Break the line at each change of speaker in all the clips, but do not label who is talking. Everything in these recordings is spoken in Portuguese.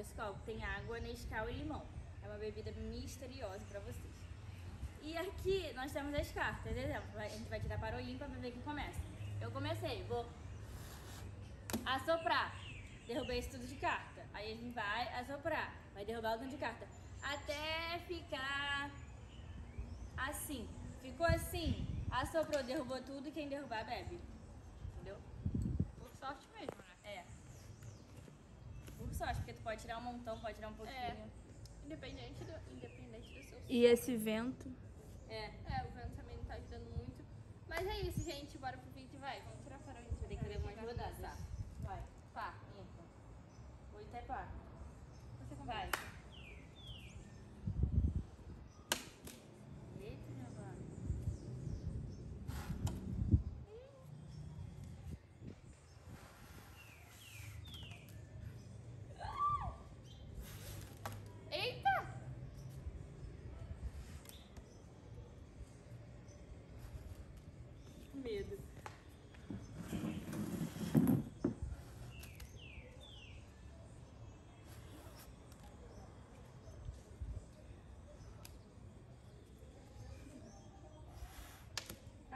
desse copo tem água, Nescau e limão. É uma bebida misteriosa pra vocês. E aqui nós temos as cartas, exemplo. A gente vai tirar para o ímpar pra ver quem começa. Eu comecei, vou assoprar. Derrubei isso tudo de carta. Aí a gente vai assoprar. Vai derrubar o tanto de carta. Até ficar assim. Ficou assim. Assoprou, derrubou tudo e quem derrubar bebe. Entendeu?
Por sorte mesmo, né?
É. Por sorte, porque tu pode tirar um montão, pode tirar um pouquinho.
É. Independente do, independente do seu
E esse vento?
É.
É, o vento também não tá ajudando muito. Mas é isso, gente. Bora pro vídeo, vai. Vamos tirar para o ímpar.
Tem que
Vai
rodadas.
começar.
Vai. Pá, ímpar. Oito é pá.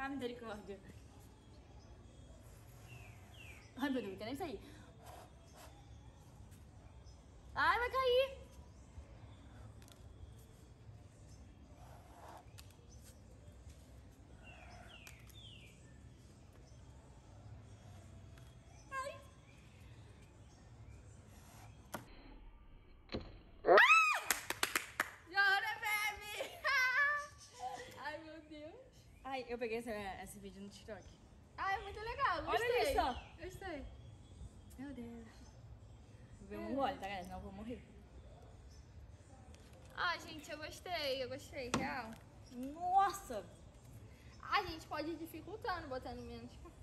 Ah, misericórdia. Ai, meu Deus, não quero nem sair. Ai, vai cair. Ai, eu peguei esse, esse vídeo no TikTok.
Ai, muito legal.
Olha
Gostei.
isso.
Gostei.
Meu Deus. Vou ver um gole, tá, galera? Senão eu vou morrer.
Ai, gente, eu gostei. Eu gostei, real.
Nossa!
A gente pode ir dificultando, botando menos café.